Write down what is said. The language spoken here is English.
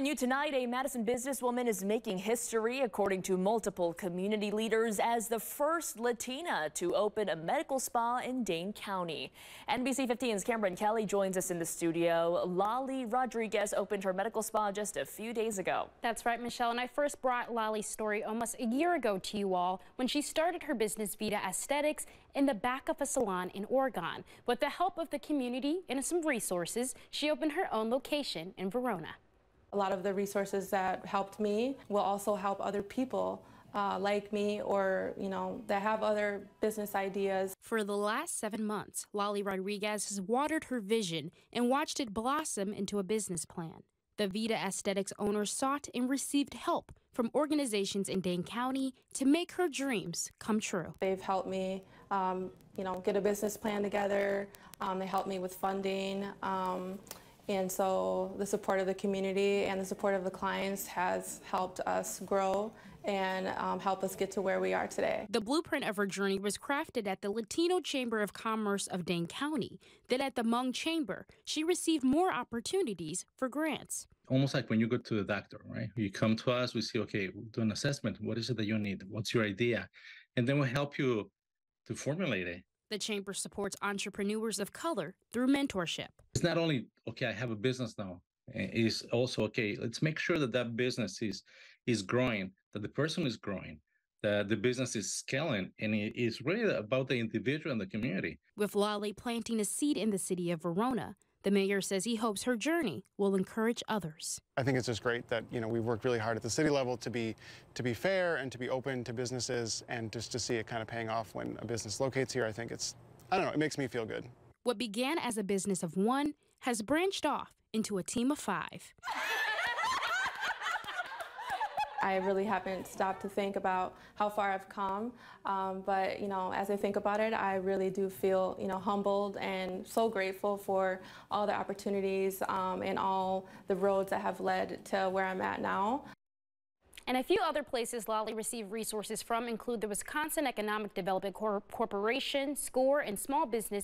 on you tonight, a Madison businesswoman is making history, according to multiple community leaders, as the first Latina to open a medical spa in Dane County. NBC 15's Cameron Kelly joins us in the studio. Lali Rodriguez opened her medical spa just a few days ago. That's right, Michelle. And I first brought Lali's story almost a year ago to you all when she started her business Vita Aesthetics in the back of a salon in Oregon. With the help of the community and some resources, she opened her own location in Verona. A lot of the resources that helped me will also help other people uh, like me or, you know, that have other business ideas. For the last seven months, Lali Rodriguez has watered her vision and watched it blossom into a business plan. The Vita Aesthetics owner sought and received help from organizations in Dane County to make her dreams come true. They've helped me, um, you know, get a business plan together. Um, they helped me with funding. Um, and so the support of the community and the support of the clients has helped us grow and um, help us get to where we are today. The blueprint of her journey was crafted at the Latino Chamber of Commerce of Dane County. Then at the Hmong Chamber, she received more opportunities for grants. Almost like when you go to the doctor, right? You come to us, we say, okay, we'll do an assessment. What is it that you need? What's your idea? And then we'll help you to formulate it. The Chamber supports entrepreneurs of color through mentorship. It's not only, okay, I have a business now. Eh, it's also, okay, let's make sure that that business is, is growing, that the person is growing, that the business is scaling, and it's really about the individual and the community. With Lali planting a seed in the city of Verona, the mayor says he hopes her journey will encourage others. I think it's just great that you know we've worked really hard at the city level to be to be fair and to be open to businesses and just to see it kind of paying off when a business locates here. I think it's I don't know, it makes me feel good. What began as a business of one has branched off into a team of five. I really haven't stopped to think about how far I've come. Um, but, you know, as I think about it, I really do feel, you know, humbled and so grateful for all the opportunities um, and all the roads that have led to where I'm at now. And a few other places Lali received resources from include the Wisconsin Economic Development Corporation, SCORE, and Small Business